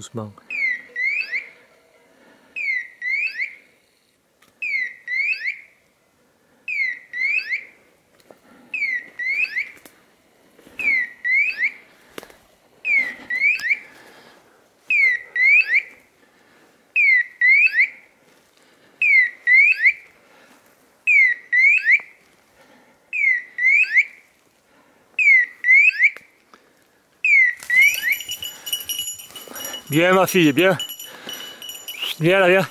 Ousmane. Bien ma fille, bien. Viens là, viens.